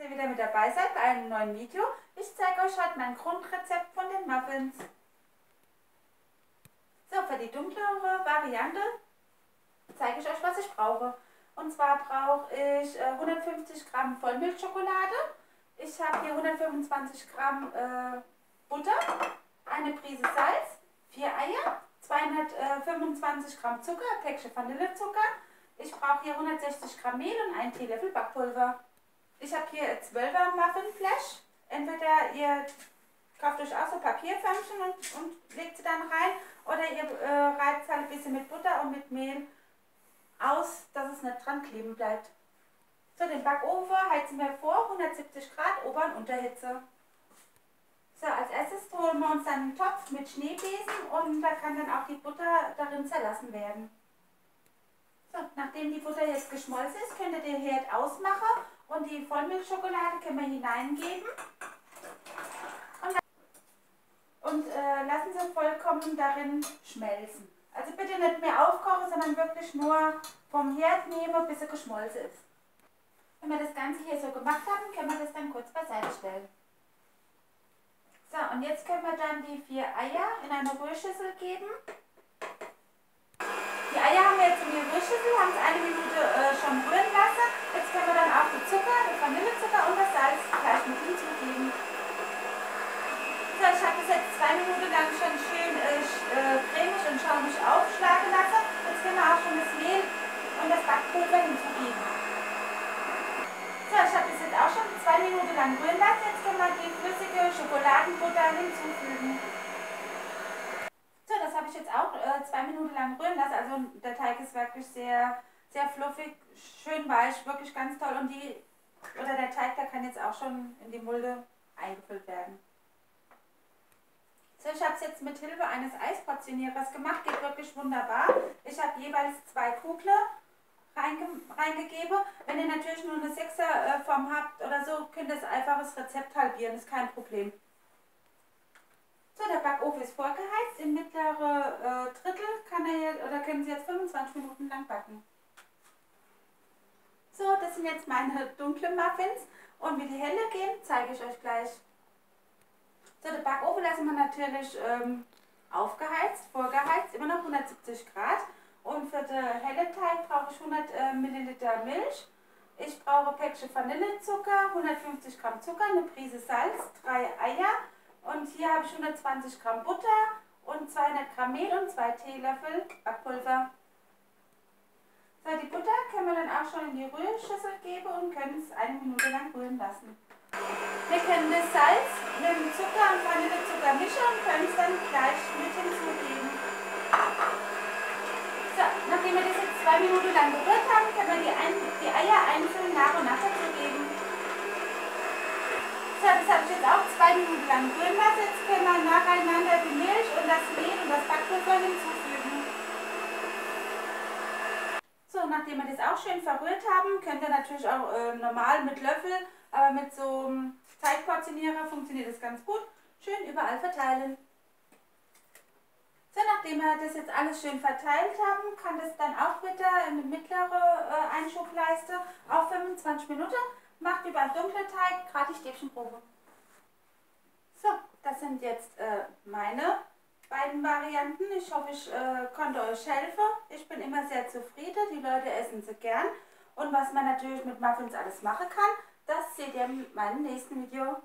ihr wieder mit dabei seid bei einem neuen Video. Ich zeige euch heute mein Grundrezept von den Muffins. So, für die dunklere Variante zeige ich euch, was ich brauche. Und zwar brauche ich 150 äh, Gramm Vollmilchschokolade. Ich habe hier 125 Gramm äh, Butter, eine Prise Salz, vier Eier, 225 Gramm Zucker, Päckchen Vanillezucker. Ich brauche hier 160 Gramm Mehl und einen Teelöffel Backpulver. Ich habe hier 12er Muffinflash. Entweder ihr kauft euch auch so Papierförmchen und, und legt sie dann rein oder ihr äh, reibt halt ein bisschen mit Butter und mit Mehl aus, dass es nicht dran kleben bleibt. So, den Backofen heizen wir vor, 170 Grad, Ober- und Unterhitze. So, als erstes holen wir uns dann einen Topf mit Schneebesen und da kann dann auch die Butter darin zerlassen werden. So, nachdem die Butter jetzt geschmolzen ist, könnt ihr den Herd ausmachen und die Vollmilchschokolade können wir hineingeben. Und, und äh, lassen sie vollkommen darin schmelzen. Also bitte nicht mehr aufkochen, sondern wirklich nur vom Herd nehmen, bis es geschmolzen ist. Wenn wir das Ganze hier so gemacht haben, können wir das dann kurz beiseite stellen. So, und jetzt können wir dann die vier Eier in eine Rührschüssel geben. Die Eier haben wir jetzt in die Rührschüssel, haben es eine Minute äh, schon rühren lassen. Jetzt können wir dann auch den Zucker, den Vanillezucker und das Salz gleich mit hinzugeben. So, ich habe das jetzt zwei Minuten lang schon schön äh, äh, cremig und schaumig aufschlagen lassen. Jetzt können wir auch schon das Mehl und das Backpulver hinzugeben. So, ich habe das jetzt auch schon zwei Minuten lang rühren lassen. Jetzt können wir die flüssige Schokoladenbutter hinzufügen ich jetzt auch äh, zwei Minuten lang rühren lassen. Also der Teig ist wirklich sehr, sehr fluffig, schön weich, wirklich ganz toll. Und die, oder der Teig, der kann jetzt auch schon in die Mulde eingefüllt werden. So, ich habe es jetzt mit Hilfe eines Eisportionierers gemacht, geht wirklich wunderbar. Ich habe jeweils zwei Kugeln reinge reingegeben. Wenn ihr natürlich nur eine Sechserform äh, habt oder so, könnt ihr das einfaches Rezept halbieren, ist kein Problem. So, der Backofen ist vorgeheizt. Im mittleren äh, Drittel kann er oder können Sie jetzt 25 Minuten lang backen. So, das sind jetzt meine dunklen Muffins. Und wie die helle gehen, zeige ich euch gleich. So, den Backofen lassen wir natürlich ähm, aufgeheizt, vorgeheizt, immer noch 170 Grad. Und für den helle Teig brauche ich 100 äh, Milliliter Milch. Ich brauche Päckchen Vanillezucker, 150 Gramm Zucker, eine Prise Salz, drei Eier und hier habe ich 120 Gramm Butter und 200 Gramm Mehl und 2 Teelöffel Backpulver. So, die Butter können wir dann auch schon in die Rührschüssel geben und können es eine Minute lang rühren lassen. Wir können das Salz mit dem Zucker und Vanillezucker mischen und können es dann gleich mit hinzugeben. So, nachdem wir das jetzt zwei Minuten lang gerührt haben, können wir die, ein, die Eier einzeln nach und nach dazugeben. So, das habe ich jetzt auch zwei Minuten lang drin lassen. Jetzt können wir nacheinander die Milch und das Mehl und das Backpulver hinzufügen. So, nachdem wir das auch schön verrührt haben, könnt ihr natürlich auch äh, normal mit Löffel, aber mit so einem Teigportionierer funktioniert das ganz gut. Schön überall verteilen. So, nachdem wir das jetzt alles schön verteilt haben, kann das dann auch wieder in eine mittlere äh, Einschubleiste auf 25 Minuten macht über dunkle Teig gerade die Stäbchenprobe. So, das sind jetzt äh, meine beiden Varianten. Ich hoffe, ich äh, konnte euch helfen. Ich bin immer sehr zufrieden. Die Leute essen sie gern. Und was man natürlich mit Muffins alles machen kann, das seht ihr in meinem nächsten Video.